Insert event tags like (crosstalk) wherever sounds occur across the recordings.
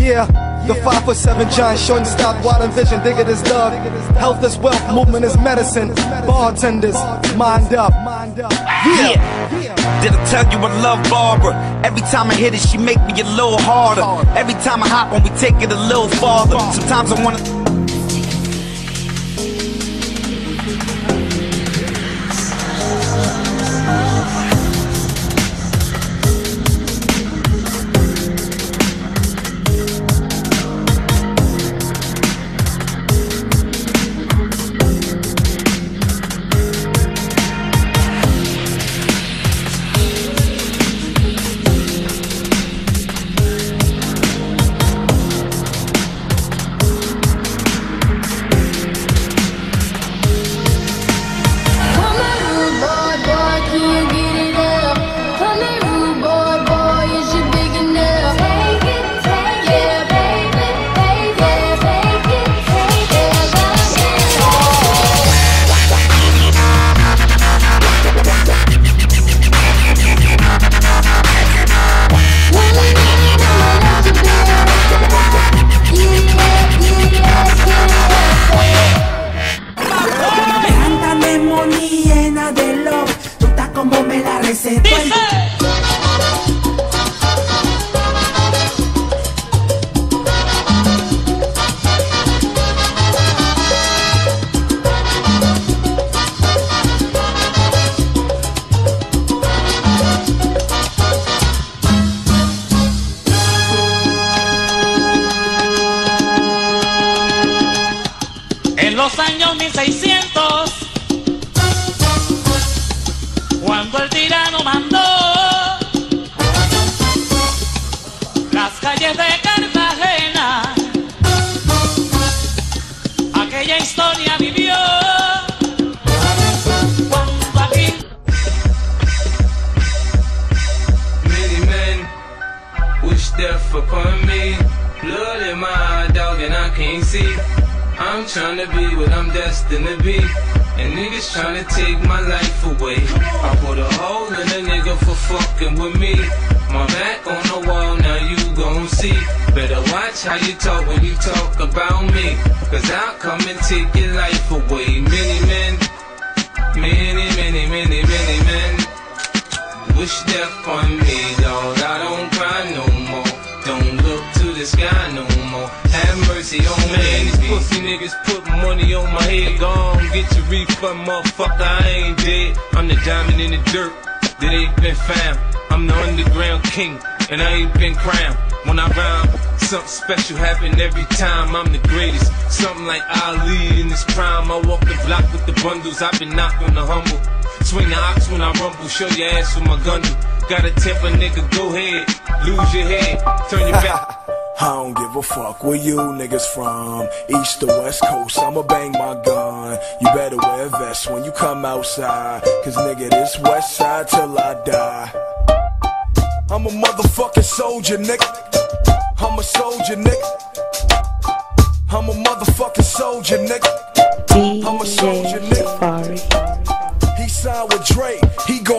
Yeah, the five foot seven giant showing stop, wide and vision, dig it is love. Health is wealth, movement is medicine. Bartendaz, mind up. Yeah. Did I tell you I love Barbara? Every time I hit it, she make me a little harder. Every time I hop on, we take it a little farther. Sometimes I wanna. Los años 1600, cuando el tirano mandó las calles de Cartagena, aquella historia vivió. Cuando aquí Many men wish death upon me. Blood in my dog, and I can't see. I'm trying to be what I'm destined to be. And niggas trying to take my life away. I put a hole in a nigga for fucking with me. My back on the wall, now you gon' see. Better watch how you talk when you talk about me. Cause I'll come and take your life away. Many men, many, many, many, many men wish death on me, dog. I don't cry no more. Don't look the sky no more. Have mercy on me. Man, these pussy niggas put money on my head. Gone, get your refund, motherfucker. I ain't dead. I'm the diamond in the dirt that ain't been found. I'm the underground king, and I ain't been crowned. When I rhyme, something special happen every time. I'm the greatest. Something like Ali in his prime. I walk the block with the bundles. I've been knocked on the humble. Swing the ox when I rumble, show your ass with my gun. Gotta tip a nigga, go ahead, lose your head, turn your back. (laughs) I don't give a fuck where you niggas from. East or west coast, I'ma bang my gun. You better wear a vest when you come outside. Cause nigga, this west side till I die. I'm a motherfucking soldier, nigga. I'm a soldier, nigga. I'm a motherfucking soldier, nigga. I'm a soldier, nigga. He signed with Drake,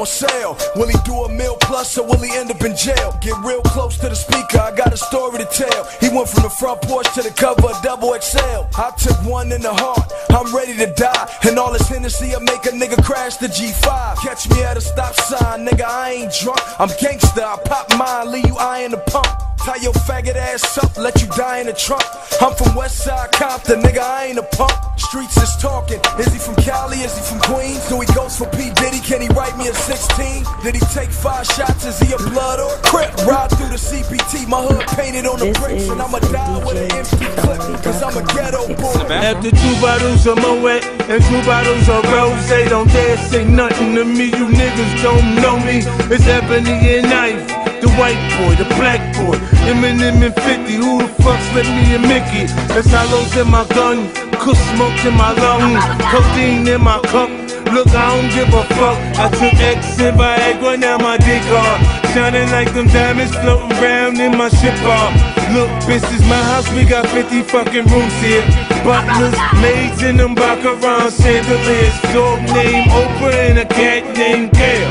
gon' sell. Will he do a mil plus or will he end up in jail? Get real close to the speaker, I got a story to tell. He went from the front porch to the cover of Double XL. I took one in the heart, I'm ready to die. And all this Hennessy, I make a nigga crash the G5. Catch me at a stop sign, nigga, I ain't drunk. I'm gangster, I pop mine, leave you eye in the pump. Tie your faggot ass up, let you die in the trunk. I'm from Westside Compton, nigga, I ain't a punk. Streets is talking. Is he from Cali? Is he from Queens? Do he goes for P. Diddy? Can he write me a 16? Did he take five shots? Is he a blood or a crip? Ride through the CPT, my hood painted on the bricks, and I'ma die with an empty clip. Cause I'm a ghetto boy. After two bottles of Moet and two bottles of Rose, they don't dare say nothing to me. You niggas don't know me. It's Ebony and Knife, the white boy, the black boy, Eminem and 50. Who the fuck's let me and Mickey? That's hollows in my gun, cook smoke in my lungs, codeine in my cup. Look, I don't give a fuck. I took X and Viagra, now my dick hard. Shining like them diamonds floating round in my ship bar. Look, this is my house, we got 50 fucking rooms here. Butlers, maids, and them baccarat chandeliers. Dog named Oprah and a cat named Gail.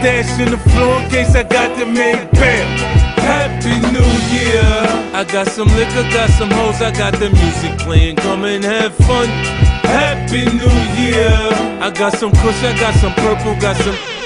Stash in the floor in case I got to make bail. Happy New Year. I got some liquor, got some hoes, I got the music playing. Come and have fun. Happy New Year. I got some kush, I got some purple, got some.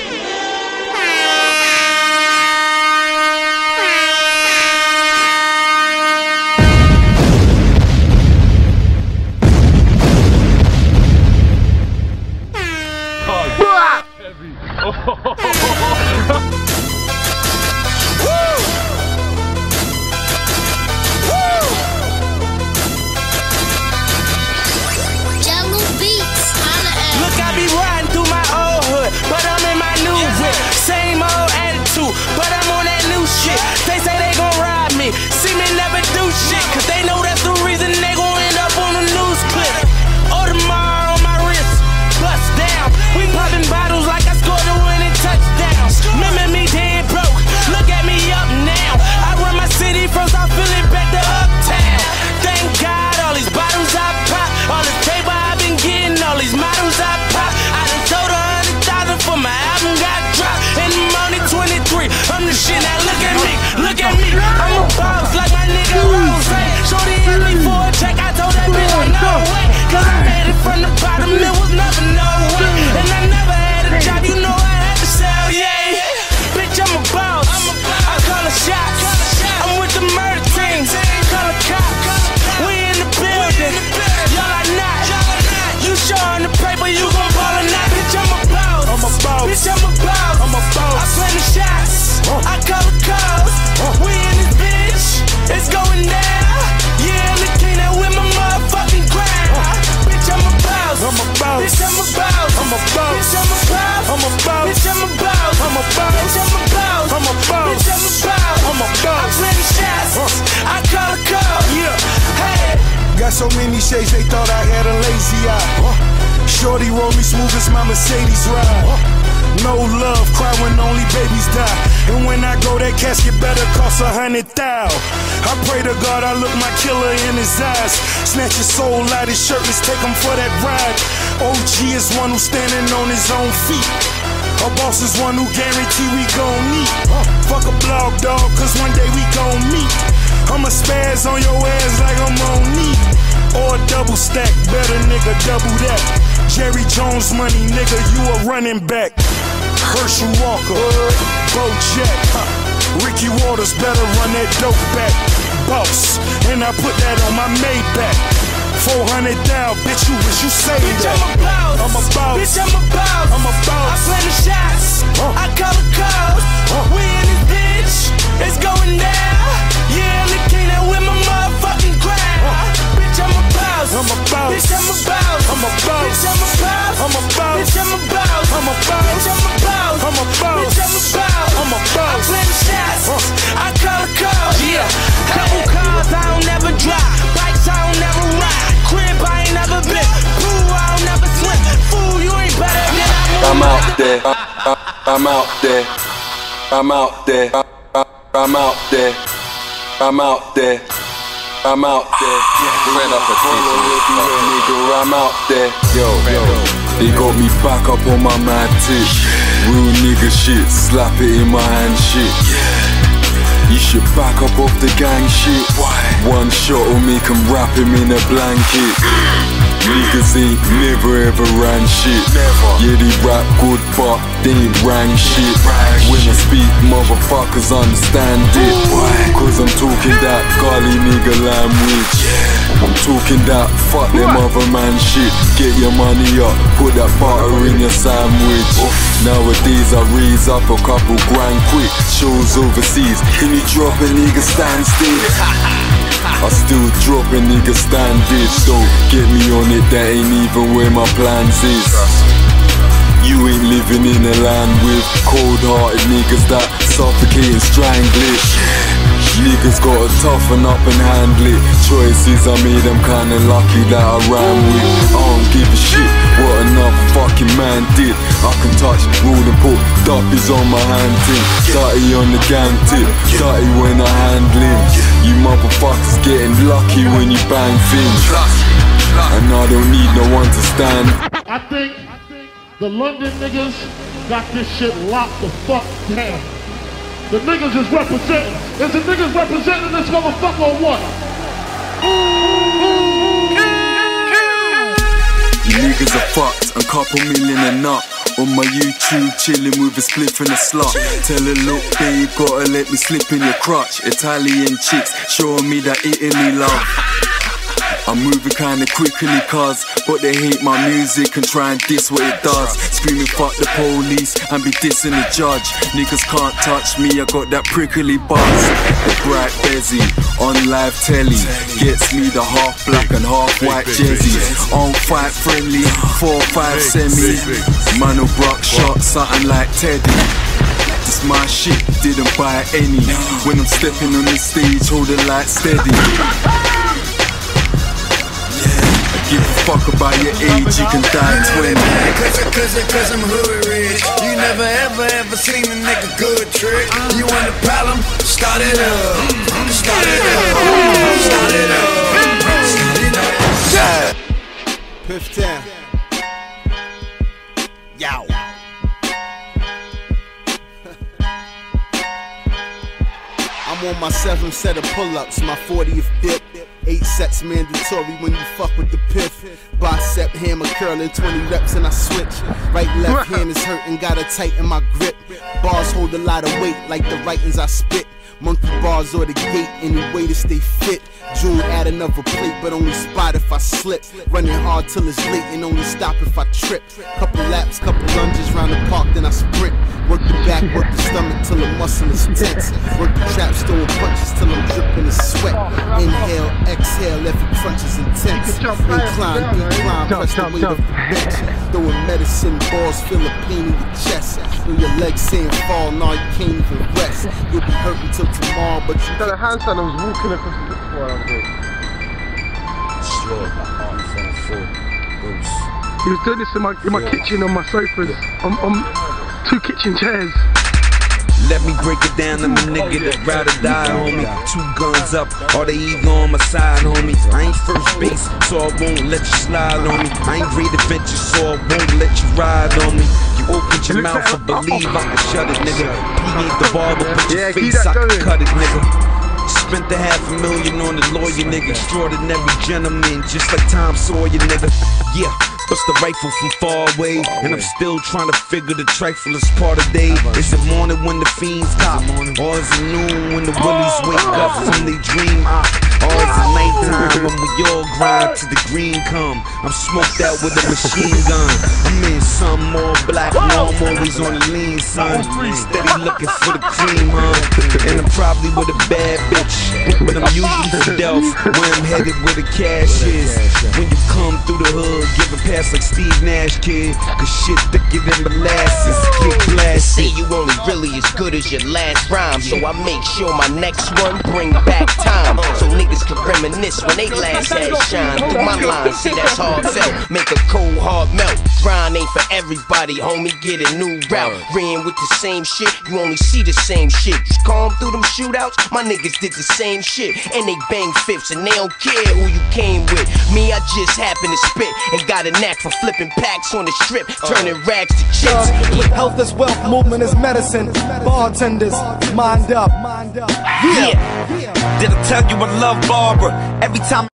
So many shades, they thought I had a lazy eye. Shorty roll me smooth as my Mercedes ride. No love, cry when only babies die. And when I go, that casket better cost a hundred thou. I pray to God I look my killer in his eyes. Snatch his soul out his shirt, let's take him for that ride. OG is one who's standing on his own feet. A boss is one who guarantee we gon' meet. Fuck a blog dog, cause one day we gon' meet. I'ma spaz on your ass like I'm on knee. Or double stack, better nigga, double that. Jerry Jones money, nigga, you a running back. Herschel Walker, Bo Jack, Ricky Watters better run that dope back. Boss, and I put that on my Maybach. 400 down, bitch, you wish you saved Bitch, that. I'm a boss. I'm a boss. Bitch, I'm a boss. I'm a boss. I play the shots. I call the calls. We in this bitch. It's going down. Yeah, I'm the king that with my motherfucking crown. Bitch, I'm a boss. I'm a boss. Bitch, I'm a boss. I'm a boss. Bitch, I'm a boss. I'm a boss. Bitch, I'm a boss. I'm a boss. Bitch, I'm a boss. I'm a boss. Bitch, I'm a boss. I'm a boss. I play the shots. I call the calls. Yeah. Couple cars I don't never drive. Bikes I don't never ride. Crib I ain't never been. Pool I don't never swim. Fool, you ain't better than I I'm out there. I- I- I'm out there. I'm out there. I- I- I'm out there. I'm out there. I'm out there. Red up a nigga. I'm out there. Yo, yo. They got me back up on my mad tip. Real nigga shit. Slap it in my hand shit. You should back up off the gang shit. Why? One shot will make 'em wrap him in a blanket. (clears throat) Niggas ain't never ever ran shit. Never. Yeah, they rap good, but they ain't rang shit. When I speak, motherfuckers understand it. Cause I'm talking that golly nigga language. I'm talking that fuck them other man shit. Get your money up, put that butter in your sandwich. Nowadays I raise up a couple grand quick. Shows overseas, can you drop a nigga stand still? (laughs) I still drop a nigga standard Don't get me on it, that ain't even where my plans is You ain't living in a land with cold-hearted niggas that suffocate and strangle it Niggas gotta toughen up and handle it Choices. I made, I'm kinda lucky that I ran with. I don't give a shit what another fucking man did. I can touch, roll and put duppies on my hand tip Dirty on the gang tip, dirty when I handle You motherfuckers getting lucky when you bang things. And I don't need no one to stand. I think the London niggas got this shit locked the fuck down. The niggas is representing. Is the niggas representing this motherfucker or what? You niggas are fucked, a couple million and up. On my YouTube, chilling with a spliff and a slut. Tell her, look, babe, gotta let me slip in your crotch. Italian chicks showing me that Italy love. I'm moving kinda quickly, cuz, but they hate my music and try and diss what it does. Screaming fuck the police and be dissing the judge. Niggas can't touch me, I got that prickly buzz. The bright bezzy on live telly gets me the half black and half white jersey. On fight friendly, 4-5 semi. Mano Brock shot something like Teddy. This my shit, didn't buy any. When I'm stepping on the stage, hold the light steady. Give a fuck about your age, you can die 20. Cause, cause, cause I'm hood rich. You never ever ever seen a nigga good trick. You want a problem? Start it up. Start it up. Start it up. Yeah. Piff Town. Yow. I'm on my seventh set of pull-ups, my 40th dip. Eight sets mandatory when you fuck with the piff. Bicep hammer curling, 20 reps and I switch. Right left hand is hurting, gotta tighten my grip. Bars hold a lot of weight like the writings I spit. Monkey bars or the gate, any way to stay fit. June add another plate, but only spot if I slip. Running hard till it's late and only stop if I trip. Couple laps, couple lunges round the park, then I sprint. Work the back, work the stomach till the muscle is tense. Work the trap, throwing punches till I'm dripping in sweat. Inhale, exhale, every crunch is intense. Incline, decline, press the weight of the bench. Throwing medicine balls, feel a pain in your chest. Feel your legs saying fall, nah, you can't even rest. You'll be hurting till tomorrow, but you Got a handstand I was walking across the floor. I was like, He was doing this in my in my kitchen on my sofas, on, on two kitchen chairs. Let me break it down, I'm a nigga that ride or die, homie. Two guns up, all they even on my side, homie. I ain't first base, so I won't let you slide on me. I ain't great adventure, so I won't let you ride on me. You open your mouth, I believe I can shut it, nigga. He ain't the barber, put your face, I can cut it, nigga. Spent a half a million on the lawyer, nigga. Extraordinary gentleman, just like Tom Sawyer, nigga. Yeah, bust the rifle from far away. And I'm still trying to figure the triflest part of day. Is it morning when the fiends stop? Or is it noon when the willies wake up from their dream? Ah, Or is it nighttime when we all grind till the green come? I'm smoked out with a machine gun. I'm in some more black, no I'm always on the lean, son. Steady looking for the cream, huh? And I'm probably with a bad bitch. But I'm usually for Delph, where I'm headed where the cash is. When you come through the hood, pass like Steve Nash, kid. Cause shit thicker than molasses. Get blasted. Say you only really as good as your last rhyme, so I make sure my next one bring back time, so niggas can reminisce when they last had shine. Through my lines, see that's hard felt, make a cold heart melt. Grind ain't for everybody, homie. Get a new route. Uh. Ran with the same shit, you only see the same shit. Just calm through them shootouts, my niggas did the same shit, and they bang fifths, and they don't care who you came with. Me, I just happen to spit and got a knack for flipping packs on the strip, uh. turning rags to chips. Health is wealth, movement is medicine. Bartendaz, mind up. Yeah. Did I tell you I love Barbara? Every time